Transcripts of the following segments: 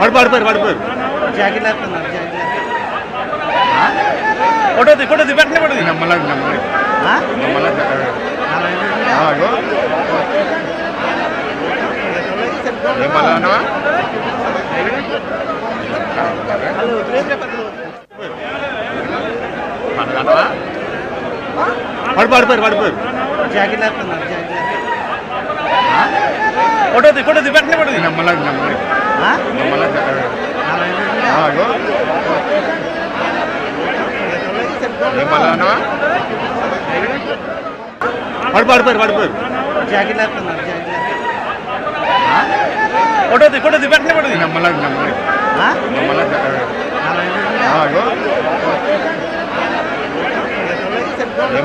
పడిపోయారు పడిపోయారు జాకెట్ లేపుతున్నారు జాకెట్ ఫోటో తీ ఫోటో తీ వెంటనే ఫోటో తీ. నమ్మలేదు నమ్మలేదు. పడిపోయారు పడిపోయారు జాకెట్ లేపుతున్నారు జాకెట్ ఫోటో తీ ఫోటో తీ వెంటనే ఫోటో తీ నమ్మలేదు నమ్మలేదు నమ్మలేదు ఏం మళ్ళా పడి పడిపోయారు పడిపోయారు జాకెట్ లేపుతున్నారు జాకెట్ ఫోటో తీ ఫోటో తీ వెంటనే ఫోటో తీ నమ్మలేదు నమ్మలేదు నమ్మలేదు ఏం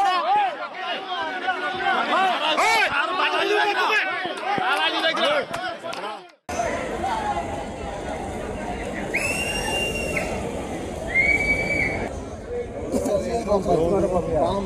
Tamam.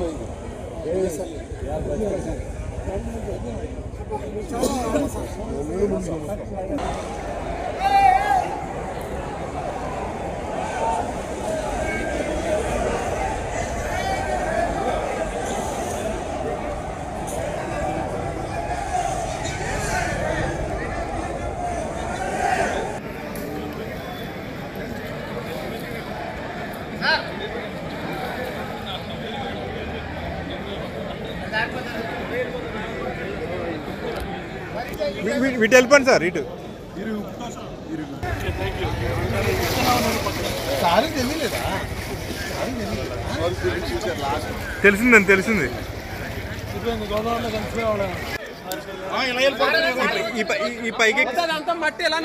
ఇటు. వెళ్ళిపోండి సార్ ఇటు తెలిసిందండి తెలిసింది. ఈ పైకి అంతా మట్టి ఎలా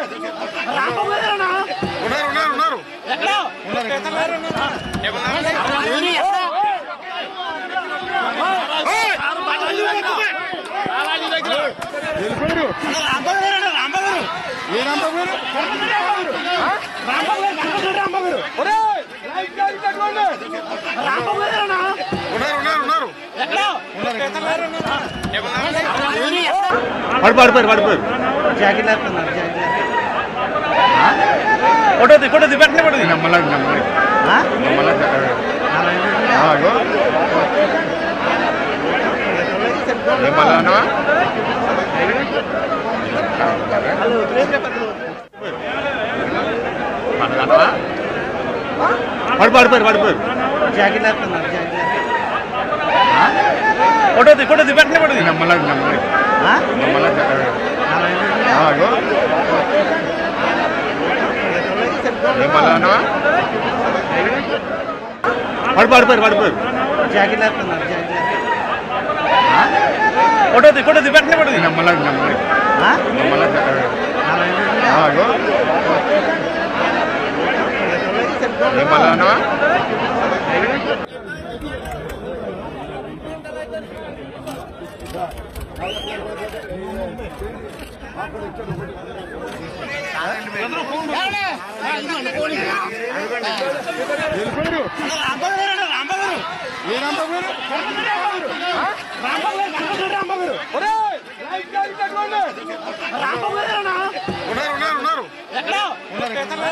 నడిచింది ఉన్నారు ఉన్నారు ఉన్నారు ఉన్నారు ఉన్నారు ఉన్నారు పడి పడిపోయారు పడిపోయారు జాకెట్ లేపుతున్నారు జాకెట్ ఫోటో ఫోటో ఫోటో తీ నమ్మలేదు నమ్మలేదు పడిపోయారు పడిపోయారు జాకెట్ లేపుతున్నారు జాకెట్. ఫోటో తీ ఫోటో తీ వెంటనే ఫోటో తీ నమ్మలేదు నమ్మలేదు నమ్మలేదు ఏం మళ్ళా పడి పడిపోయారు పడిపోయారు జాకెట్ లేపుతున్నారు జాకెట్ ఫోటో తీ ఫోటో తీ వెంటనే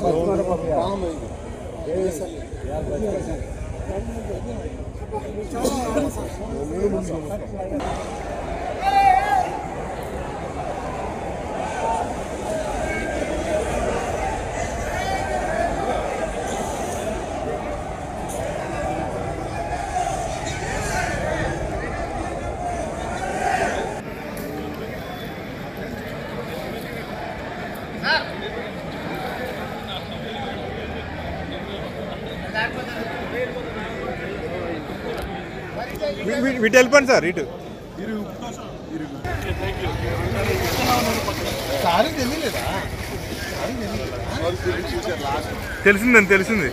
ఫోటో ఇటు. వెళ్ళిపోండి సార్ ఇటు తెలిసిందండి తెలిసింది.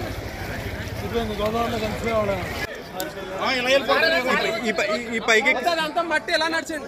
ఈ పైకి అంతా మట్టి ఎలా నడిచింది?